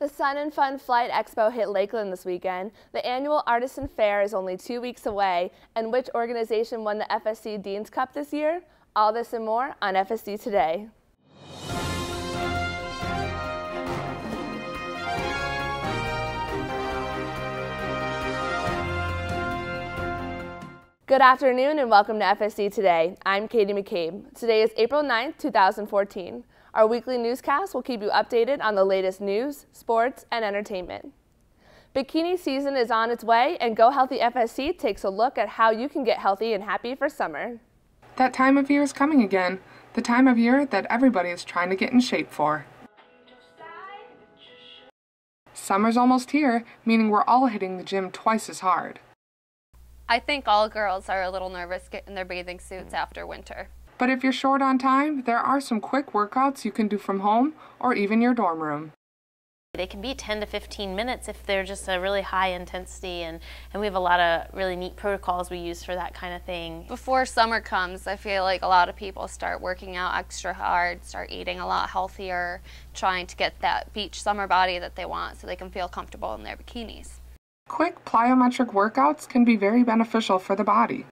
The Sun and Fun Flight Expo hit Lakeland this weekend. The annual Artisan Fair is only two weeks away. And which organization won the FSC Dean's Cup this year? All this and more on FSC Today. Good afternoon and welcome to FSC Today. I'm Katie McCabe. Today is April 9th, 2014. Our weekly newscast will keep you updated on the latest news, sports, and entertainment. Bikini season is on its way, and Go Healthy FSC takes a look at how you can get healthy and happy for summer. That time of year is coming again, the time of year that everybody is trying to get in shape for. Summer's almost here, meaning we're all hitting the gym twice as hard. I think all girls are a little nervous getting their bathing suits after winter. But if you're short on time, there are some quick workouts you can do from home or even your dorm room. They can be 10 to 15 minutes if they're just a really high intensity, and, and we have a lot of really neat protocols we use for that kind of thing. Before summer comes, I feel like a lot of people start working out extra hard, start eating a lot healthier, trying to get that beach summer body that they want so they can feel comfortable in their bikinis. Quick plyometric workouts can be very beneficial for the body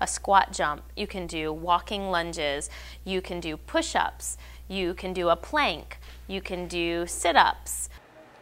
a squat jump, you can do walking lunges, you can do push ups, you can do a plank, you can do sit ups.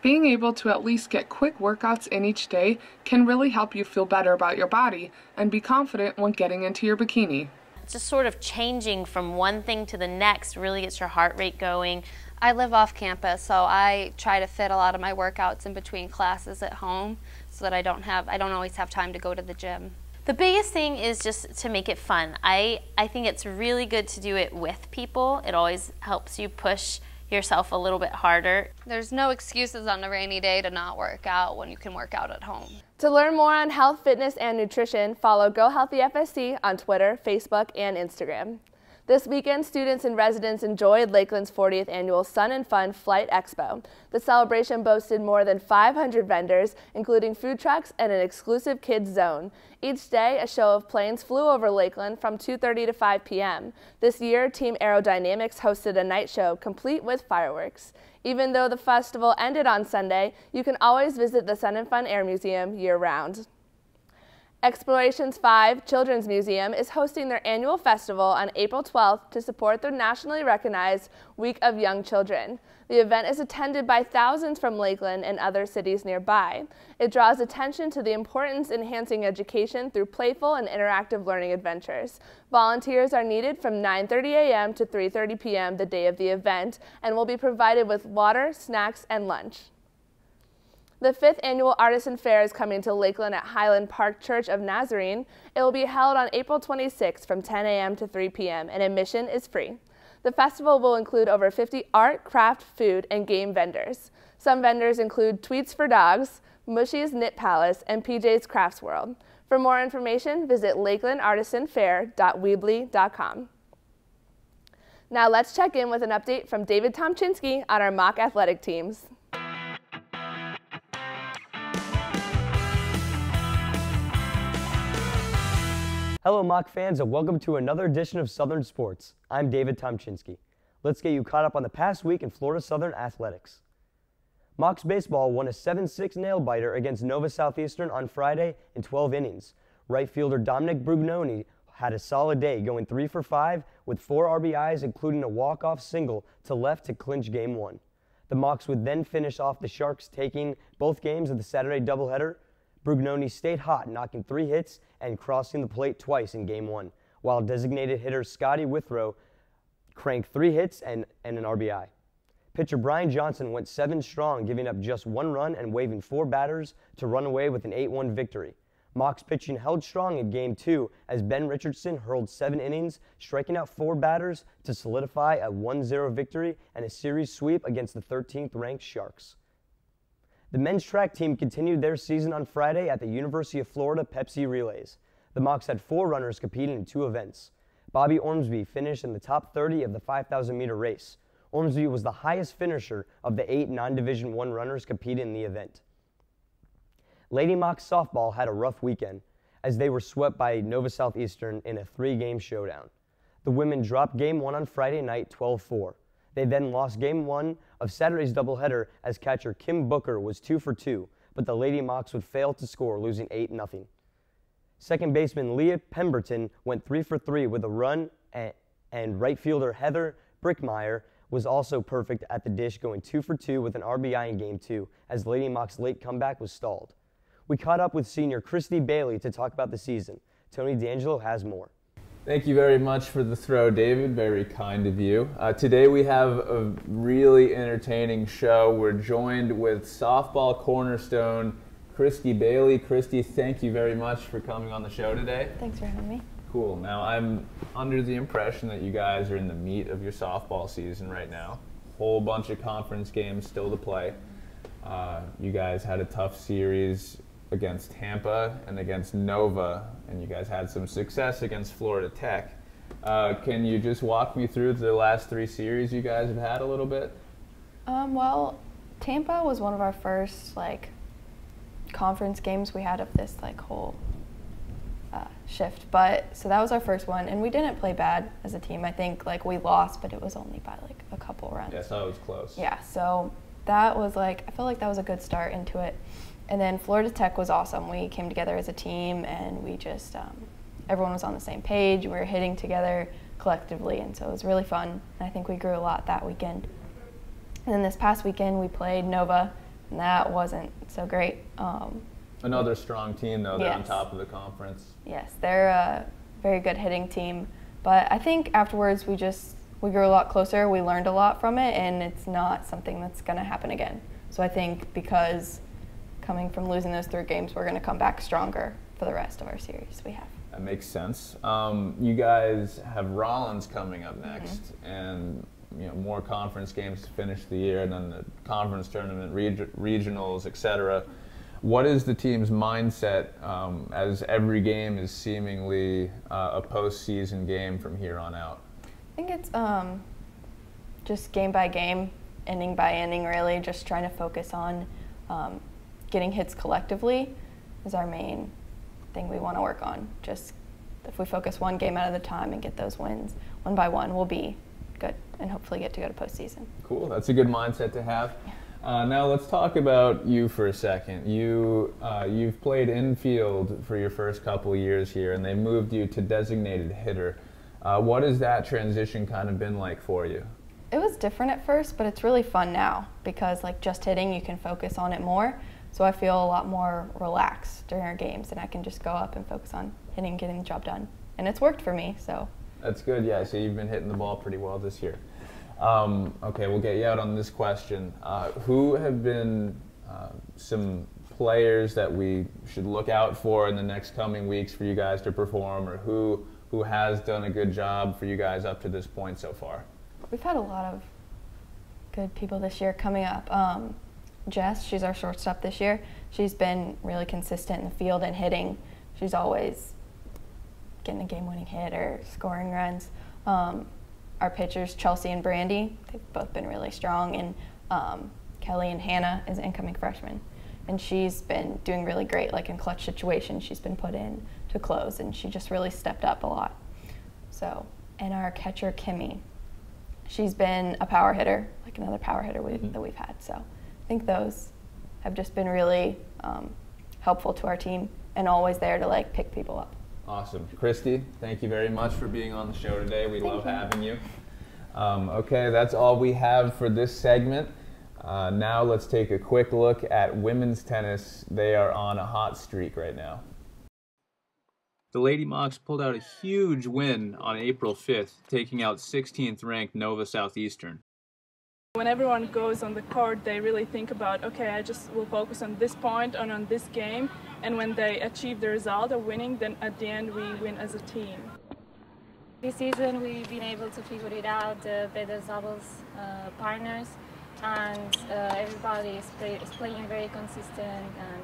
Being able to at least get quick workouts in each day can really help you feel better about your body and be confident when getting into your bikini. Just sort of changing from one thing to the next really gets your heart rate going. I live off campus, so I try to fit a lot of my workouts in between classes at home so that I don't have I don't always have time to go to the gym. The biggest thing is just to make it fun. I, I think it's really good to do it with people. It always helps you push yourself a little bit harder. There's no excuses on a rainy day to not work out when you can work out at home. To learn more on health, fitness, and nutrition, follow Go Healthy FSC on Twitter, Facebook, and Instagram. This weekend, students and residents enjoyed Lakeland's 40th annual Sun and Fun Flight Expo. The celebration boasted more than 500 vendors, including food trucks and an exclusive kids zone. Each day, a show of planes flew over Lakeland from 2.30 to 5 p.m. This year, Team Aerodynamics hosted a night show complete with fireworks. Even though the festival ended on Sunday, you can always visit the Sun and Fun Air Museum year-round. Explorations 5 Children's Museum is hosting their annual festival on April 12th to support their nationally recognized Week of Young Children. The event is attended by thousands from Lakeland and other cities nearby. It draws attention to the importance enhancing education through playful and interactive learning adventures. Volunteers are needed from 9:30 a.m. to 3:30 p.m. the day of the event and will be provided with water, snacks, and lunch. The fifth annual Artisan Fair is coming to Lakeland at Highland Park Church of Nazarene. It will be held on April 26 from 10 a.m. to 3 p.m. and admission is free. The festival will include over 50 art, craft, food, and game vendors. Some vendors include Tweets for Dogs, Mushy's Knit Palace, and PJ's Crafts World. For more information, visit lakelandartisanfair.weebly.com. Now let's check in with an update from David Tomczynski on our Moc athletic teams. Hello, Moc fans, and welcome to another edition of Southern Sports. I'm David Tomczynski. Let's get you caught up on the past week in Florida Southern athletics. Mocs baseball won a 7-6 nail-biter against Nova Southeastern on Friday in 12 innings. Right fielder Dominic Brugnoni had a solid day, going 3 for 5 with 4 RBIs, including a walk-off single to left to clinch Game 1. The Mocs would then finish off the Sharks, taking both games of the Saturday doubleheader Brugnoni stayed hot, knocking three hits and crossing the plate twice in game one, while designated hitter Scotty Withrow cranked three hits and, and an RBI. Pitcher Brian Johnson went seven strong, giving up just one run and waving four batters to run away with an 8-1 victory. Mocs pitching held strong in game two as Ben Richardson hurled seven innings, striking out four batters to solidify a 1-0 victory and a series sweep against the 13th ranked Sharks. The men's track team continued their season on Friday at the University of Florida Pepsi Relays. The Mocs had four runners competing in two events. Bobby Ormsby finished in the top 30 of the 5,000 meter race. Ormsby was the highest finisher of the eight non-Division One runners competing in the event. Lady Mocs softball had a rough weekend as they were swept by Nova Southeastern in a three-game showdown. The women dropped game one on Friday night 12-4. They then lost game one of Saturday's doubleheader as catcher Kim Booker was two for two, but the Lady Mocs would fail to score, losing 8 0. Second baseman Leah Pemberton went three for three with a run, and, and right fielder Heather Brickmeyer was also perfect at the dish, going two for two with an RBI in game two, as Lady Mocs' late comeback was stalled. We caught up with senior Christy Bailey to talk about the season. Tony D'Angelo has more. Thank you very much for the throw, David. Very kind of you. Uh, today we have a really entertaining show. We're joined with softball cornerstone Christy Bailey. Christy, thank you very much for coming on the show today. Thanks for having me. Cool. Now, I'm under the impression that you guys are in the meat of your softball season right now. Whole bunch of conference games still to play. Uh, you guys had a tough series against Tampa and against Nova, and you guys had some success against Florida Tech. Uh, can you just walk me through the last three series you guys have had a little bit? Um, well, Tampa was one of our first like conference games we had of this like whole uh, shift, but so that was our first one, and we didn't play bad as a team. I think like we lost, but it was only by like a couple runs. Yes, I was close. Yeah, so that was like I felt like that was a good start into it. And then Florida Tech was awesome. We came together as a team and we just, um, everyone was on the same page. We were hitting together collectively, and so it was really fun. And I think we grew a lot that weekend. And then this past weekend, we played Nova, and that wasn't so great. Um, Another strong team, though. They're on top of the conference. yes, they're a very good hitting team. But I think afterwards, we just, we grew a lot closer. We learned a lot from it, and it's not something that's going to happen again. So I think because coming from losing those three games, we're going to come back stronger for the rest of our series we have. That makes sense. Um, you guys have Rollins coming up Mm-hmm. next, and you know more conference games to finish the year, and then the conference tournament, reg- regionals, etc. What is the team's mindset um, as every game is seemingly uh, a postseason game from here on out? I think it's um, just game by game, inning by inning, really, just trying to focus on um, getting hits collectively is our main thing we want to work on. Just if we focus one game at a time and get those wins one by one, we'll be good and hopefully get to go to postseason. Cool. That's a good mindset to have. Uh, now let's talk about you for a second. You uh, you've played infield for your first couple years here, and they moved you to designated hitter. Uh, what has that transition kind of been like for you? It was different at first, but it's really fun now because like just hitting, you can focus on it more. So I feel a lot more relaxed during our games, and I can just go up and focus on hitting, getting the job done, and it's worked for me. So That's good. Yeah. So you've been hitting the ball pretty well this year. Um, okay, we'll get you out on this question. Uh, who have been uh, some players that we should look out for in the next coming weeks for you guys to perform, or who who has done a good job for you guys up to this point so far? we've had a lot of good people this year coming up. Um, Jess, she's our shortstop this year. She's been really consistent in the field and hitting. She's always getting a game-winning hit or scoring runs. Um, our pitchers, Chelsea and Brandy, they've both been really strong, and um, Kelly and Hannah is an incoming freshman, and she's been doing really great. Like in clutch situations, she's been put in to close, and she just really stepped up a lot. So, and our catcher Kimmy, she's been a power hitter, like another power hitter we, that we've had. So, think those have just been really um, helpful to our team and always there to like pick people up. Awesome. Christy, thank you very much for being on the show today. We love having you. Um, okay, that's all we have for this segment. Uh, now let's take a quick look at women's tennis. They are on a hot streak right now. The Lady Mocs pulled out a huge win on April 5th, taking out 16th ranked Nova Southeastern. When everyone goes on the court, they really think about, okay, I just will focus on this point and on this game. And when they achieve the result of winning, then at the end we win as a team. This season we've been able to figure it out, the better doubles uh, partners, and uh, everybody is, play, is playing very consistent and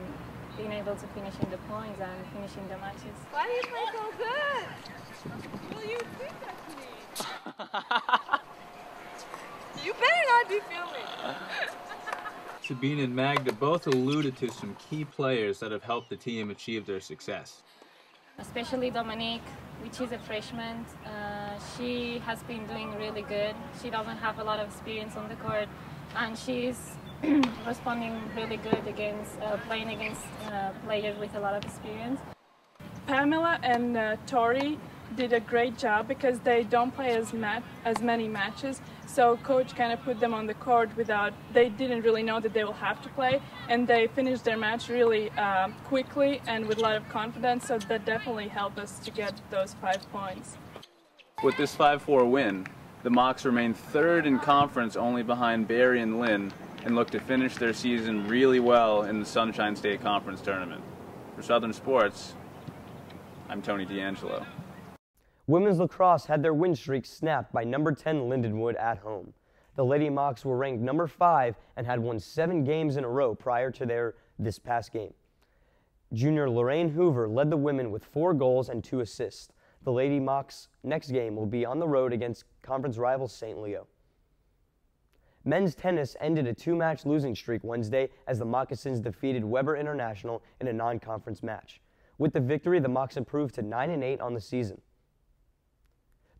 being able to finish in the points and finishing the matches. Why do you play so good? Will you think that to me? you better not be filming. Sabine and Magda both alluded to some key players that have helped the team achieve their success. Especially Dominique, which is a freshman. Uh, she has been doing really good. She doesn't have a lot of experience on the court, and she's responding really good against uh, playing against uh, players with a lot of experience. Pamela and uh, Tori did a great job because they don't play as mat- as many matches. So coach kind of put them on the court without they didn't really know that they will have to play, and they finished their match really uh, quickly and with a lot of confidence. So that definitely helped us to get those five points. With this 5-4 win, the Mocs remain third in conference only behind Barry and Lynn and look to finish their season really well in the Sunshine State Conference tournament. For Southern Sports, I'm Tony D'Angelo. Women's lacrosse had their win streak snapped by number 10 Lindenwood at home. The Lady Mocs were ranked number 5 and had won 7 games in a row prior to their this past game. Junior Lorraine Hoover led the women with 4 goals and 2 assists. The Lady Mocs next game will be on the road against conference rival St. Leo. Men's tennis ended a two-match losing streak Wednesday as the Moccasins defeated Webber International in a non-conference match. With the victory, the Mocs improved to 9 and 8 on the season.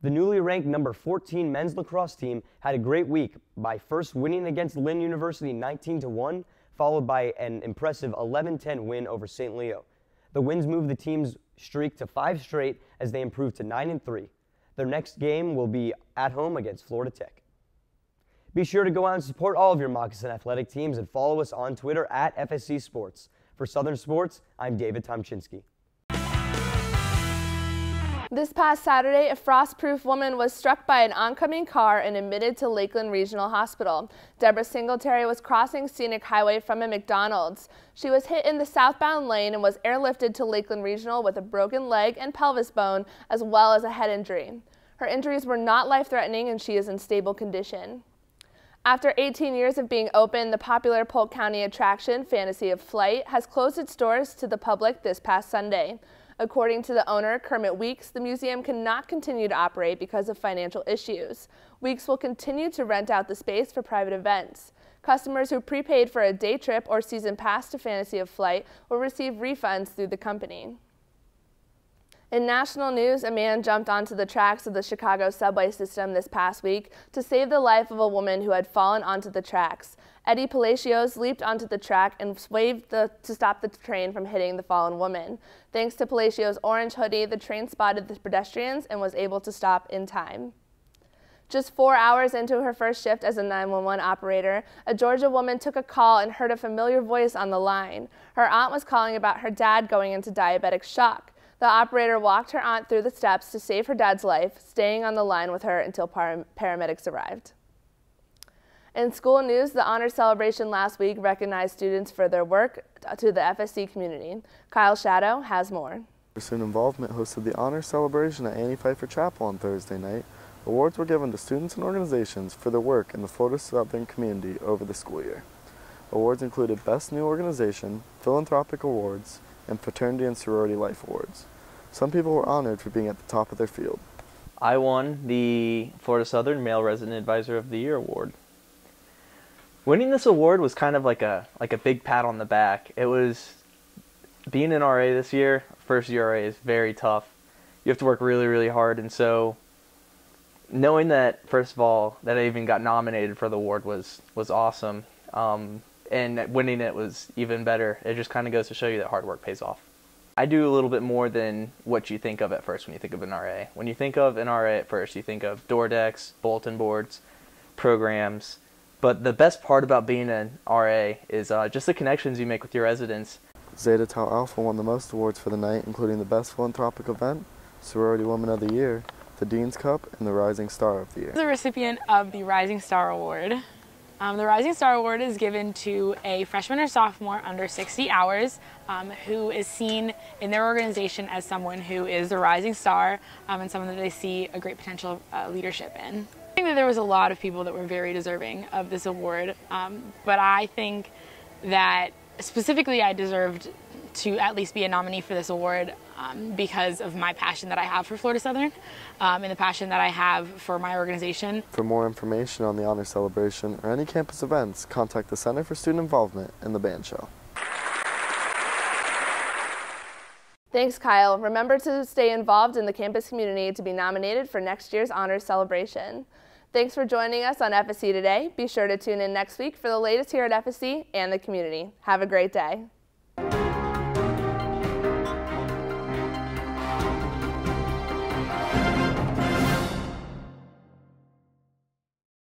The newly ranked number 14 men's lacrosse team had a great week by first winning against Lynn University 19 to 1, followed by an impressive 11-10 win over St. Leo. The wins moved the team's streak to 5 straight as they improved to 9 and 3. Their next game will be at home against Florida Tech. Be sure to go out and support all of your Moccasin athletic teams and follow us on Twitter at FSC Sports. For Southern Sports, I'm David Tomczynski. This past Saturday, a Frostproof woman was struck by an oncoming car and admitted to Lakeland Regional Hospital. Deborah Singletary was crossing Scenic Highway from a McDonald's. She was hit in the southbound lane and was airlifted to Lakeland Regional with a broken leg and pelvis bone, as well as a head injury. Her injuries were not life-threatening and she is in stable condition. After 18 years of being open, the popular Polk County attraction, Fantasy of Flight, has closed its doors to the public this past Sunday. According to the owner, Kermit Weeks, the museum cannot continue to operate because of financial issues. Weeks will continue to rent out the space for private events. Customers who prepaid for a day trip or season pass to Fantasy of Flight will receive refunds through the company. In national news, a man jumped onto the tracks of the Chicago subway system this past week to save the life of a woman who had fallen onto the tracks. Eddie Palacios leaped onto the track and waved the, to stop the train from hitting the fallen woman. Thanks to Palacios' orange hoodie, the train spotted the pedestrians and was able to stop in time. Just four hours into her first shift as a 911 operator, a Georgia woman took a call and heard a familiar voice on the line. Her aunt was calling about her dad going into diabetic shock. The operator walked her aunt through the steps to save her dad's life, staying on the line with her until par paramedics arrived. In school news, the honor celebration last week recognized students for their work to the FSC community. Kyle Shadow has more. Student involvement hosted the honor celebration at Annie Pfeiffer Chapel on Thursday night. Awards were given to students and organizations for their work in the Florida Southern community over the school year. Awards included Best New Organization, Philanthropic Awards, and Fraternity and Sorority Life Awards. Some people were honored for being at the top of their field. I won the Florida Southern Male Resident Advisor of the Year award. Winning this award was kind of like a like a big pat on the back. It was being an RA this year, first year RA is very tough. You have to work really really hard and so knowing that first of all that I even got nominated for the award was was awesome. Um, and winning it was even better. It just kind of goes to show you that hard work pays off. I do a little bit more than what you think of at first when you think of an RA. When you think of an RA at first, you think of door decks, bulletin boards, programs. But the best part about being an RA is uh, just the connections you make with your residents. Zeta Tau Alpha won the most awards for the night, including the Best Philanthropic Event, Sorority Woman of the Year, the Dean's Cup, and the Rising Star of the Year. The recipient of the Rising Star Award um, the Rising Star Award is given to a freshman or sophomore under 60 hours um, who is seen in their organization as someone who is a rising star um, and someone that they see a great potential uh, leadership in. I think that there was a lot of people that were very deserving of this award, um, but I think that specifically I deserved to at least be a nominee for this award um, because of my passion that I have for Florida Southern um, and the passion that I have for my organization. For more information on the honor celebration or any campus events, contact the Center for Student Involvement and the band show. Thanks, Kyle. Remember to stay involved in the campus community to be nominated for next year's honors celebration. Thanks for joining us on FSC today. Be sure to tune in next week for the latest here at FSC and the community. Have a great day.